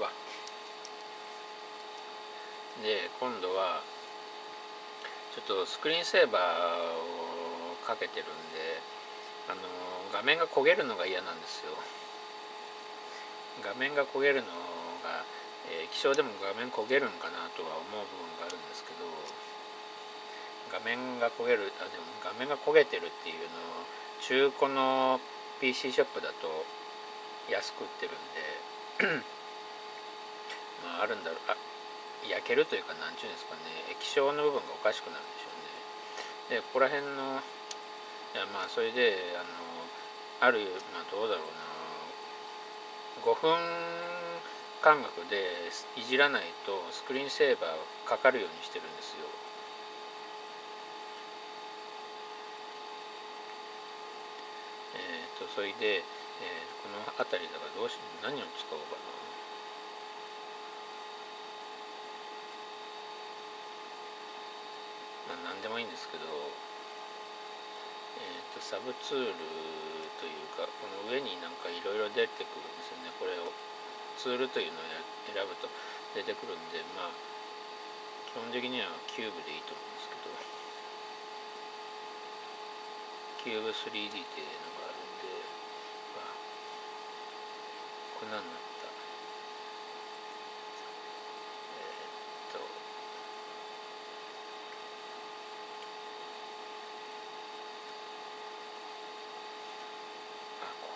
わ。で今度はちょっとスクリーンセーバーをかけてるんであの画面が焦げるのが嫌なんですよ。画面が焦げるのが、えー、気象でも画面焦げるんかなとは思う部分があるんですけど画面が焦げるあでも画面が焦げてるっていうのを中古の PC ショップだと安く売ってるんでまああるんだろう。あ焼けるというか何ちゅうんですかね。液晶の部分がおかしくなるんでしょうね。でここら辺のいやまあそれであのあるまあどうだろうな。5分間隔でいじらないとスクリーンセーバーかかるようにしてるんですよ。えっ、ー、とそれで、えー、この辺りだからどうし何を使おうかなまあ何でもいいんですけどえーと、サブツールというかこの上になんかいろいろ出てくるんですよね。これをツールというのを選ぶと出てくるんでまあ基本的にはキューブでいいと思うんですけどキューブ 3D っていうのがあるんでまあこんなんなって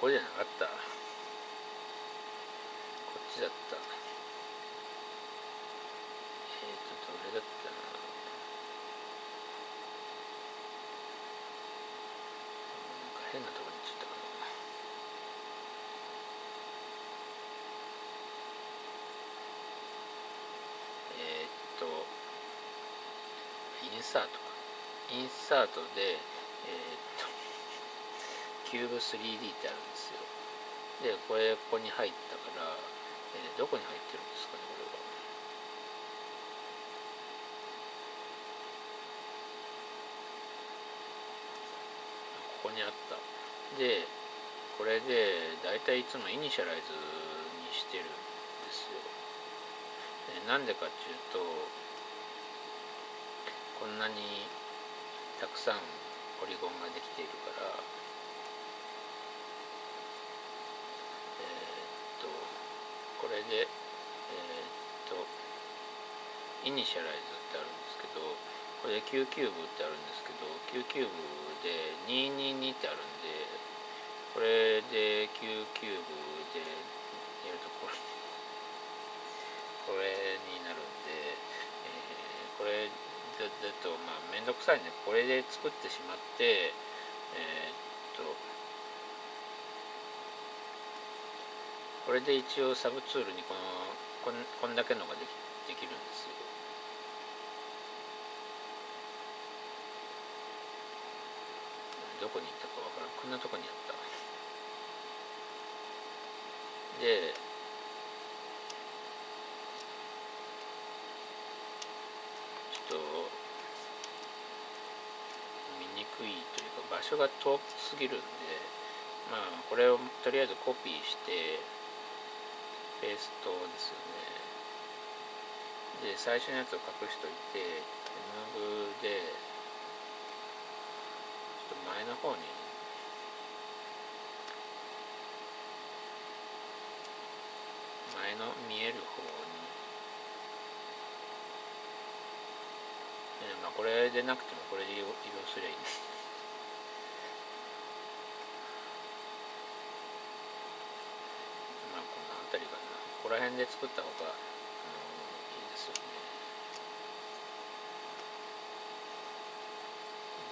こじゃなかった。こっちだった。えっ、とどれだったな。なんか変なとこについたかな。えっ、とインサートか。インサートでえっ、とキューブ 3D ってあるんです。でこれここに入ったから、えー、どこに入ってるんですかねこれは。ここにあった。でこれで大体いつもイニシャライズにしてるんですよ。なんでかっていうとこんなにたくさんポリゴンができているからこれでえー、っとイニシャライズってあるんですけどこれで Qキューブってあるんですけど Qキューブで222ってあるんでこれで Qキューブでやるとこれこれになるんで、えー、これだとまあ面倒くさいんでこれで作ってしまってえー、っとこれで一応サブツールにこのこんこんだけのができできるんですよ。どこに行ったかわからんこんなとこにあったでちょっと見にくいというか場所が遠すぎるんでまあこれをとりあえずコピーしてペーストですよね。で最初のやつを隠しといて M でちょっと前の方に前の見える方にまあこれでなくてもこれで移動すりゃいいんですこら辺で作った方が、あのいいですよね。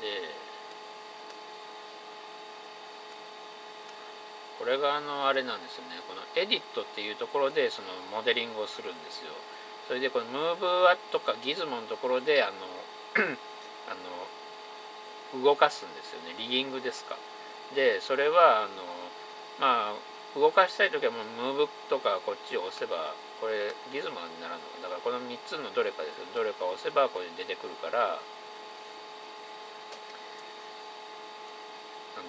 でこれがあのあれなんですよね。このエディットっていうところでそのモデリングをするんですよ。それでこのムーブアとかギズモのところであの あの動かすんですよね。リギングですか。でそれはあのまあ動かしたい時はもうムーブとかこっちを押せばこれギズモにならんのだからこの3つのどれかですどれか押せばこれ出てくるからあの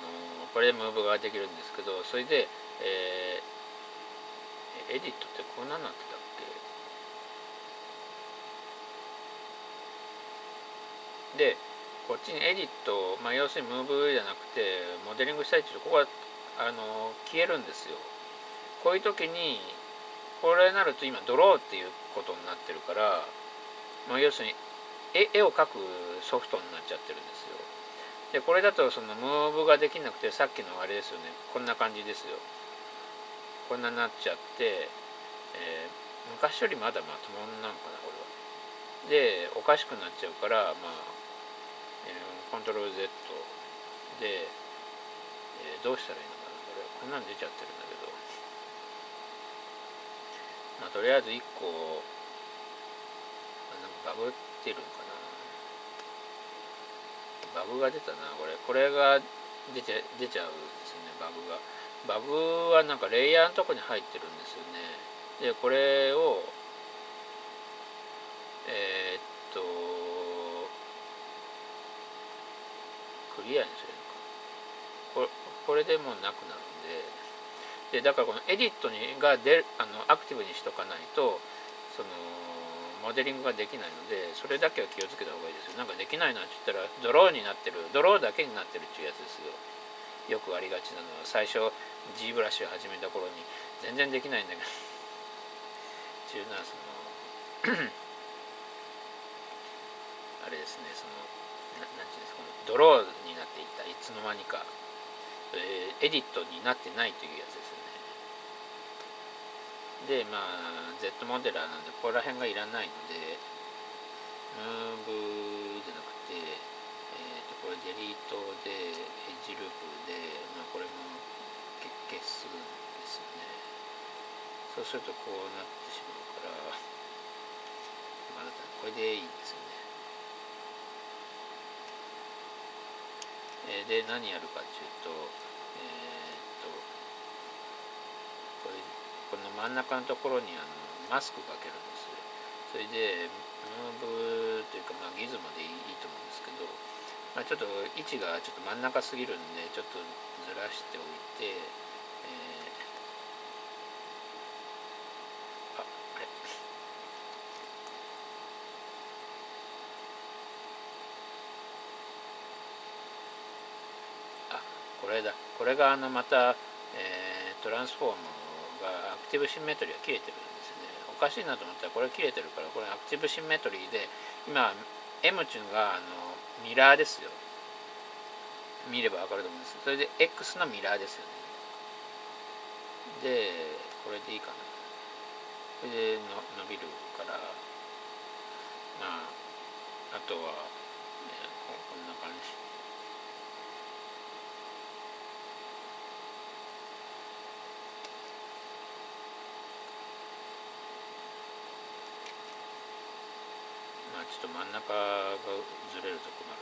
これでムーブができるんですけどそれで、えー、エディットってこんなんなってたっけ？でこっちにエディット、まあ、要するにムーブじゃなくてモデリングしたいっていうとここはあの消えるんですよ。こういう時にこれになると今ドローっていうことになってるから、まあ、要するに絵絵を描くソフトになっちゃってるんですよ。でこれだとそのムーブができなくてさっきのあれですよね。こんな感じですよ。こんなになっちゃって、えー、昔よりまだまともなのかなこれは。でおかしくなっちゃうからまあ、えー、コントロール Z で、え、どうしたらいいのか。こんなん出ちゃってるんだけど。まあとりあえず1個なんかバグってるのかな。バグが出たなこれ。これが出ちゃ出ちゃうんですよねバグが。バグはなんかレイヤーのとこに入ってるんですよね。でこれをえー、っとクリアにするのか。これこれでもうなくなるでだからこのエディットにがであのアクティブにしとかないとそのモデリングができないのでそれだけは気をつけた方がいいですよ。なんかできないのはって言ったらドローになってるドローだけになってるっていうやつですよ。よくありがちなのは。最初 G ブラシを始めた頃に全然できないんだけど。ちゅうのはその あれですね。そのなんていうんですかこのドローになっていった。いつの間にか、えー、エディットになってないというやつですね。でまあ Z モデラーなんでここら辺がいらないのでムーブじゃなくて、えー、とこれデリートでエッジループで、まあ、これも消すんですよね。そうするとこうなってしまうからまだこれでいいんですよね、で何やるかっていうとえー、っとこれこの真ん中のところにあのマスクかけるんです。それでムーブというか、まあ、ギズモでいいと思うんですけど、まあ、ちょっと位置がちょっと真ん中すぎるんでちょっとずらしておいてあこれだ。これがあのまた、えー、トランスフォームアクティブシンメトリーが切れてるんですね。おかしいなと思ったらこれ切れてるからこれアクティブシンメトリーで今 M っていうのがあのミラーですよ。見れば分かると思うんです。それで X のミラーですよね。でこれでいいかな。それでの伸びるから。まああとは、ね、こんな感じ。と真ん中がずれると困るの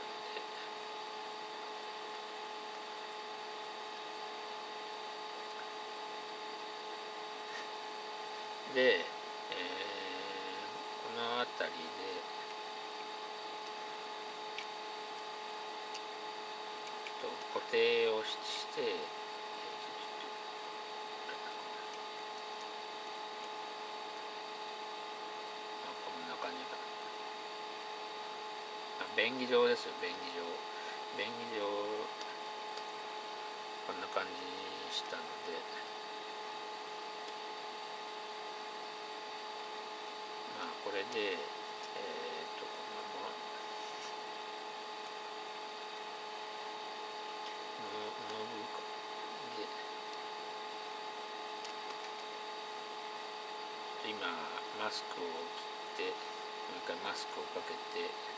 でで、えー、この辺りでと固定をして便宜上ですよ便宜上。便宜上こんな感じにしたので。まあこれでえっ、ー、とまあムーブか。で今マスクを切ってもう一回マスクをかけて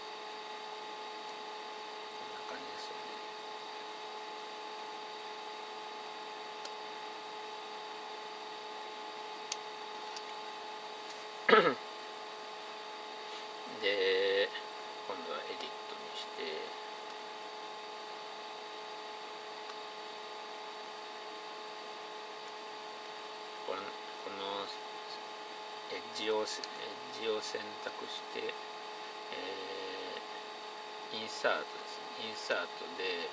で今度はエディットにしてこのこのエッジをエッジを選択して、えー、インサートですね。インサートで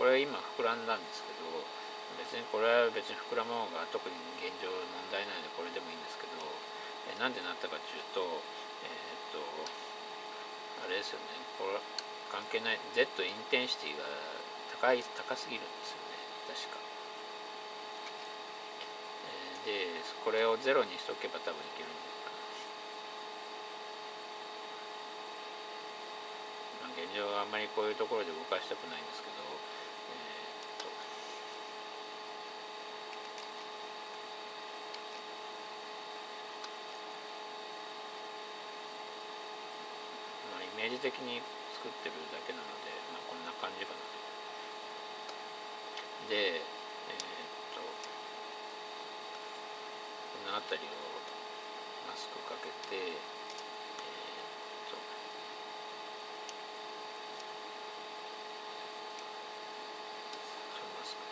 これ今膨らんだんですけど別にこれは別に膨らもうが特に現状問題ないのでこれでもいいんですけど、えなんでなったかっていうとえっ、とあれですよね。これ関係ない Z インテンシティが高い高すぎるんですよね確か。えでこれをゼロにしとけば多分いける。まあ、現状はあんまりこういうところで動かしたくないんですけど、まあ、イメージ的に作ってるだけなので、まあ、こんな感じかな。で、えー、っとこの辺りをマスクかけて、えー、っとマスク。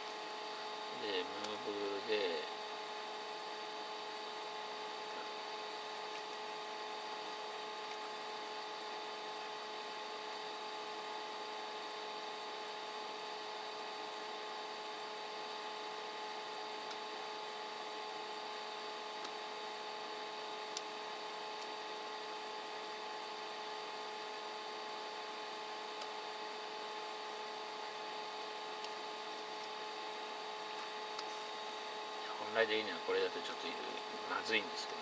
でムーブで本来でいいのはこれだとちょっとまずいんですけど。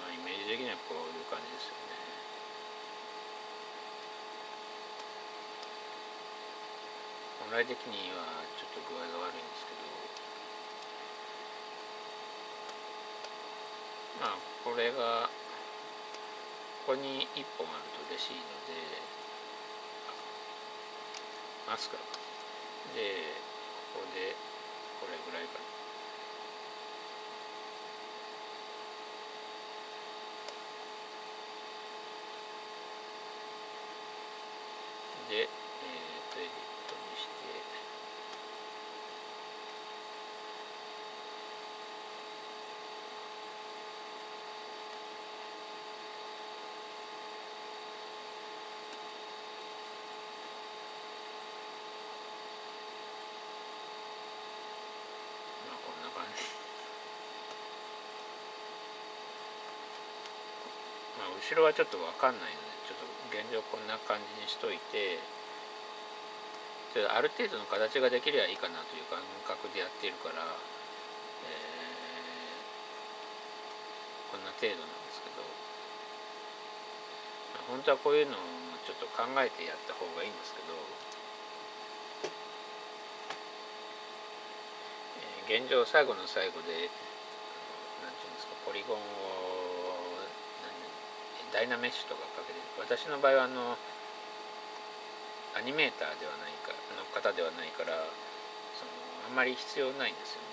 まあイメージ的にはこういう感じですよね。本来的にはちょっと具合が悪いんですけどまあこれがここに1本あると嬉しいのでマスクでここでこれぐらいかな。で、えー、とエディットにしてまあこんな感じまあ後ろはちょっと分かんないのでちょっと現状こんな感じにしといてちょっとある程度の形ができればいいかなという感覚でやっているから、えーこんな程度なんですけど。本当はこういうのをちょっと考えてやった方がいいんですけど、えー現状最後の最後であのなんていうんですかポリゴンをダイナメッシュとかかけて私の場合はあのアニメーターではないかの方ではないからそのあんまり必要ないんですよね。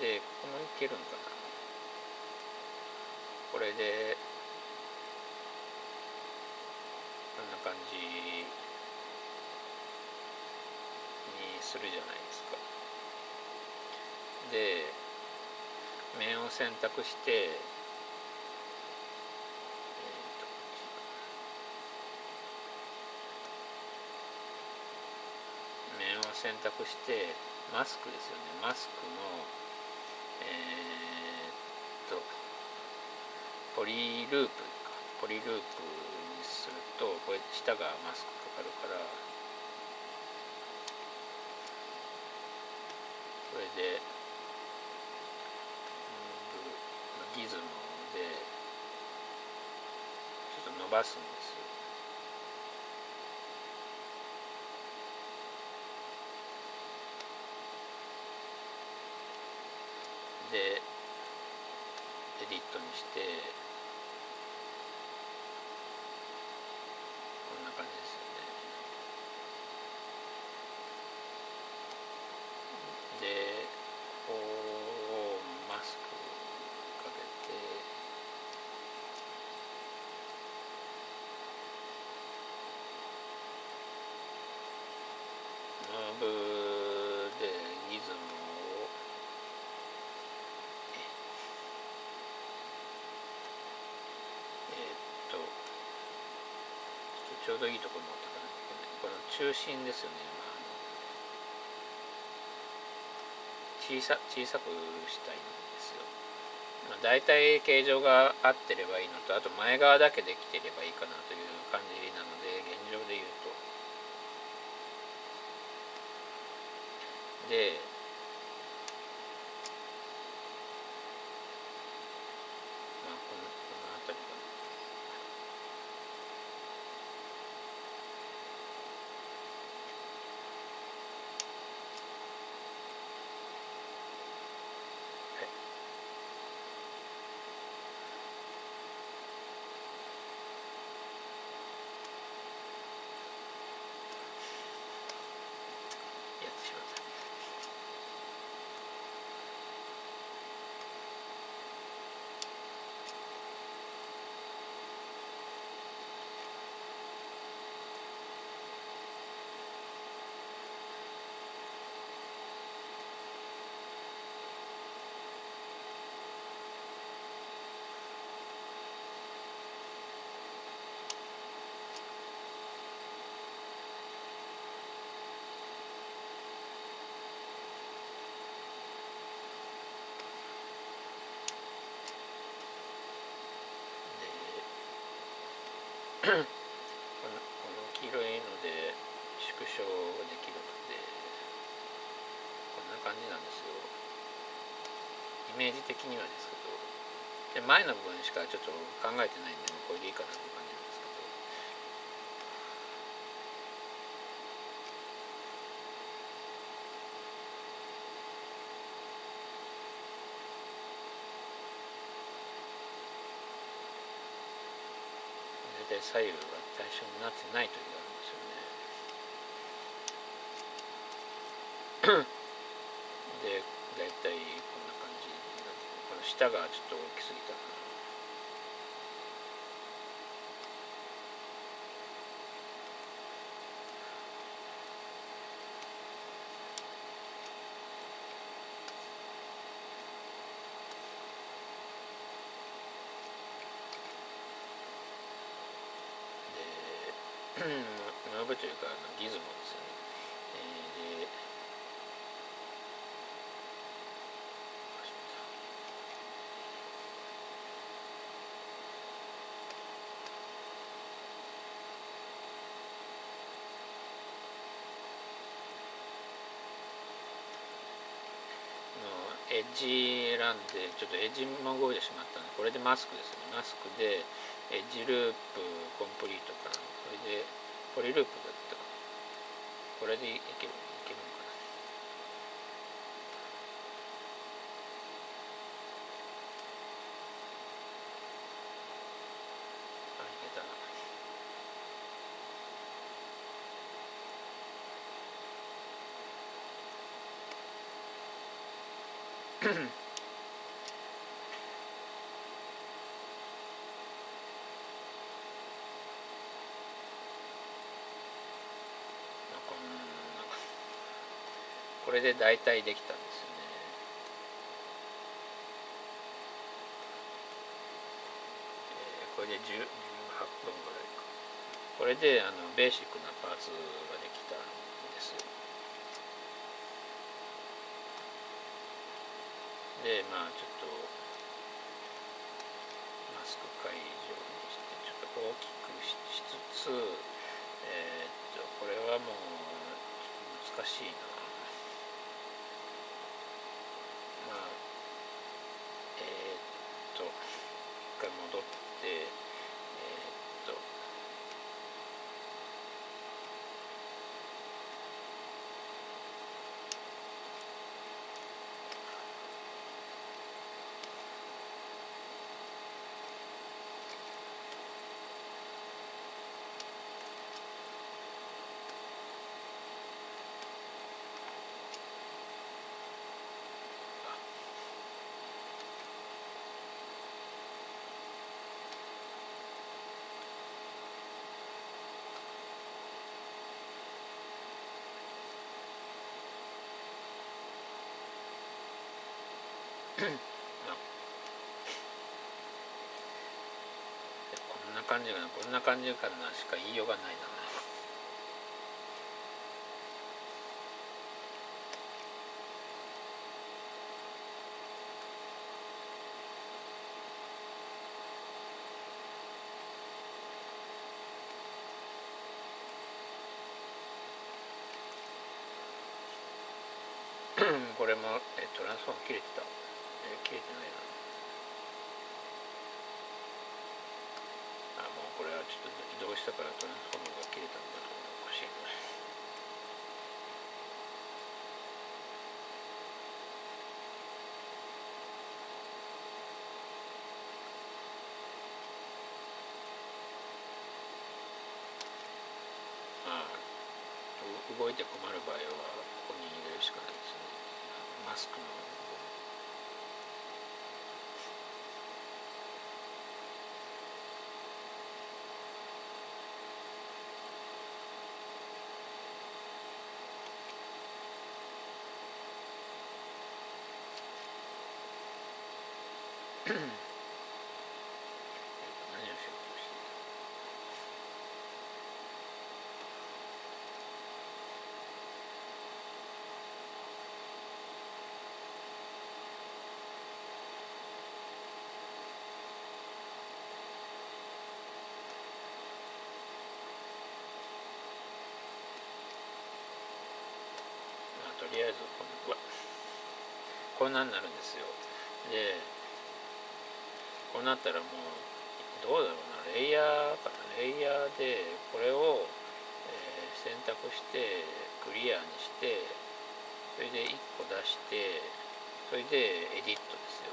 でここもいけるのかな。これでこんな感じにするじゃないですか。で面を選択してえーとこっち面を選択してマスクですよね。マスクのえーっとポリループか。ポリループにするとこれ下がマスクかかるからこれでギズモでちょっと伸ばすんですよでエディットにしてこんな感じですよねでこうマスクかけてちょうどいいところ持ってかなきゃいけないこの中心ですよ。ね、まあ、の小さ小さくしたいんですよ、まあ、大体形状が合ってればいいのとあと前側だけできてればいいかなという感じなので現状で言うと。でまあこのこの辺りかなはいやってしまったでこのこの黄色いので縮小ができるのでこんな感じなんですよイメージ的にはですけどで前の部分しかちょっと考えてないんでこれでいいかなって感じなんですけど。大体左右が対象になってない時があるんですよねで大体こんな感じになってこの下がちょっと大きすぎたかなでムーブというかあのギズモですよね、えーでのエッジ選んでちょっとエッジも動いてしまったのでこれでマスクですね。マスクでエッジループコンプリートかな。これでポリループだった。これでいけるのかなあいけたなこんなこれで大体できたんですね。これで18分ぐらいか。これであのベーシックなパーツができたんです。でまあちょっとマスク解除にしてちょっと大きくしつつえーっとこれはもう難しいなまあえーっと一回戻ってえーっとまあでこんな感じかな。こんな感じかなしか言いようがないな。これも、えトランスフォーム切れてた、え切れてないなあもうこれはちょっと移動したからトランスフォームが切れたんだなおかしいなああ動いて困る場合はここに入れるしかないですね。マスクの何をしようとしてまあ、とりあえずこんうわこんなんなるんですよ。でこうなったらもうどうだろうな。レイヤーかなレイヤーでこれを、えー選択してクリアにしてそれで1個出してそれでエディットですよ。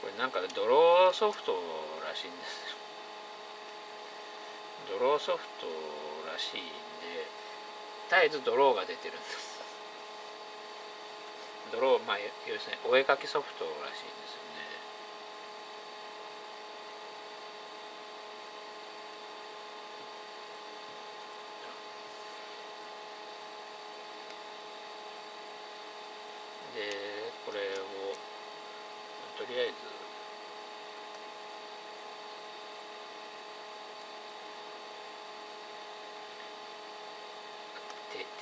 これなんかドローソフトらしいんです。ドローソフトらしいんで絶えずドローが出てるんです。ドローまあ要するにお絵かきソフトらしいんですよね。でこれをとりあえず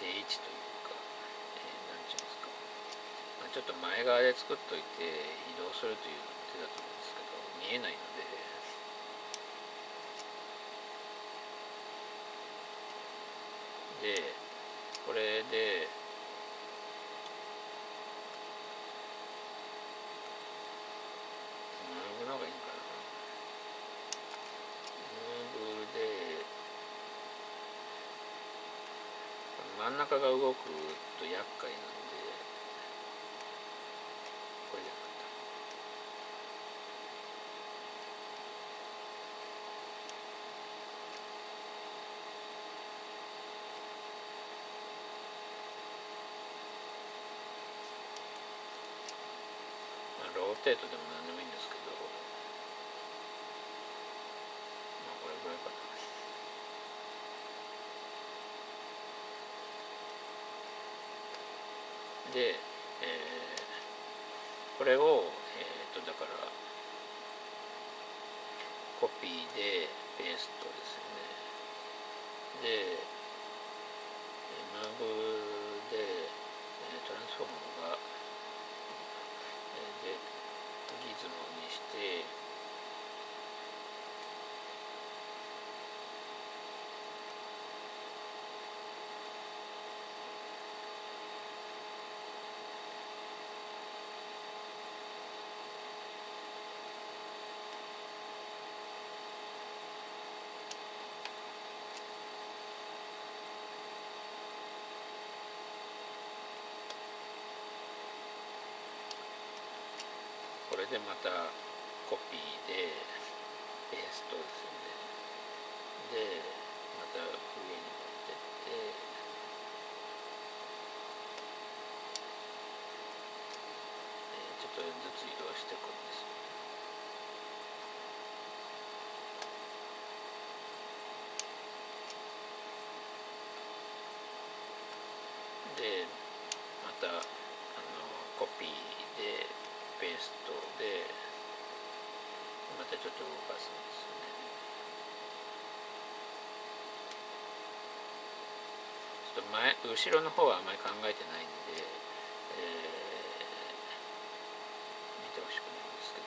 定位置というか、えー、なんていうんですか、まあ、ちょっと前側で作っといて移動するという手だと思うんですけど見えないので。でこれでムーブの方がいいのかな。ムーブで真ん中が動くと厄介なんでこれでよかったまあ、ローテートでも何でもいいんですけど。まあこれぐらいかな。で、えーこれを、えー、とだからコピーでペーストですよね。でムーブで、えートランスフォームが、えーでギズモにしてこれでまたコピーでペーストですよね。でまた上に持ってって。ちょっとずつ移動していくんですよでまたあのコピーでペーストでまたちょっと動かすんですよねちょっと前後ろの方はあまり考えてないんで、えー、見てほしくないんですけど。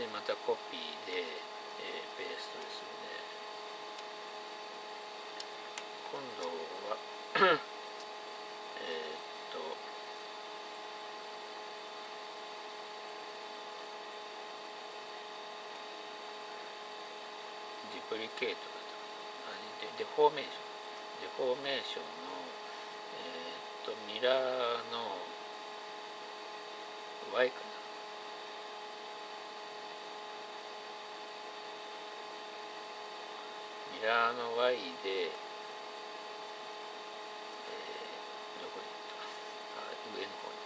でまたコピーで、えー、ペーストですよね。今度はえーっとデュプリケートだと。かデデフォーメーション。デフォーメーションのえーっとミラーの Y かなミラーの Y で、えー、どこに行ったあ上の方に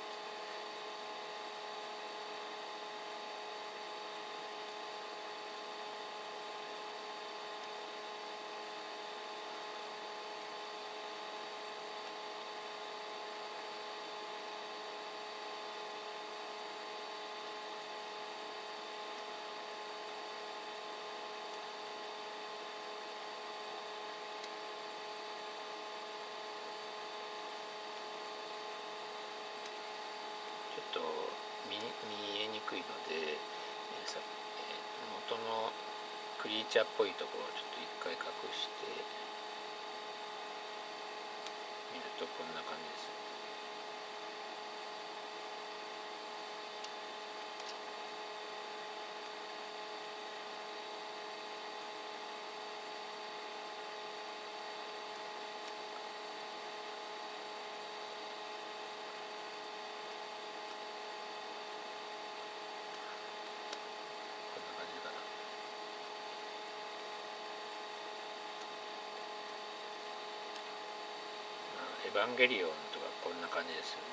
ちょっと見見えにくいので、えーさえー元のクリーチャーっぽいところをちと一回隠して見るとこんな感じです。こんな感じかな。まあエヴァンゲリオンとかこんな感じですよね。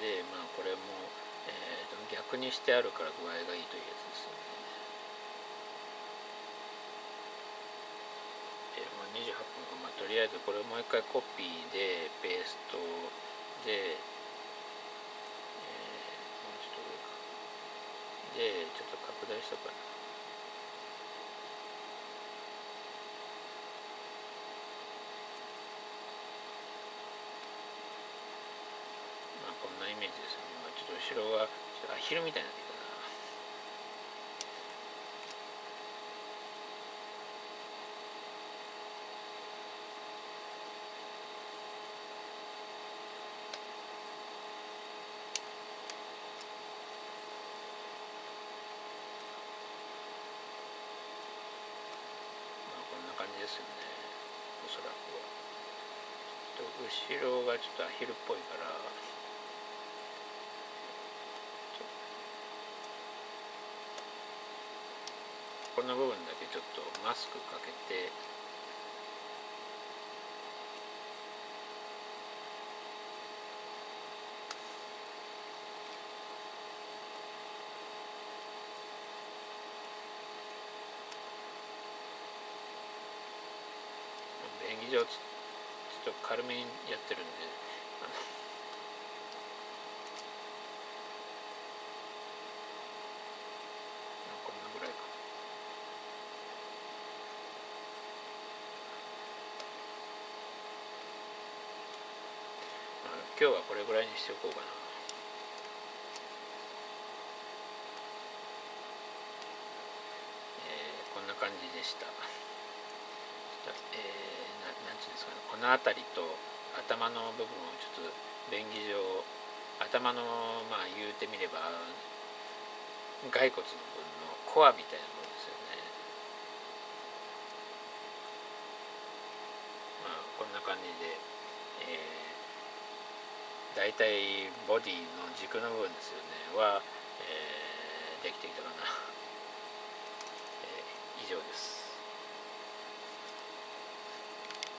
でまあこれも、えーと逆にしてあるから具合がいいというやつですよね。でまあ、28分か、まあ、とあえずこれをもう一回コピーでペーストで、えーもうちょっと上か。でちょっと拡大しとかな。まあこんなイメージですね、ちょっと後ろはちょっとアヒルみたいなってきたなまあこんな感じですよねおそらくはちょっと後ろがちょっとアヒルっぽいから。この部分だけちょっとマスクかけて。便宜上ちちょっと軽めにやってるんでこんなぐらいか。今日はこれぐらいにしておこうかな。こんな感じでしたえー、この辺りと頭の部分をちょっと便宜上頭のまあ言うてみれば骸骨の部分のコアみたいなものですよね。まあこんな感じで、えー大体ボディの軸の部分ですよね。は、えー、できてきたかな、えー、以上です。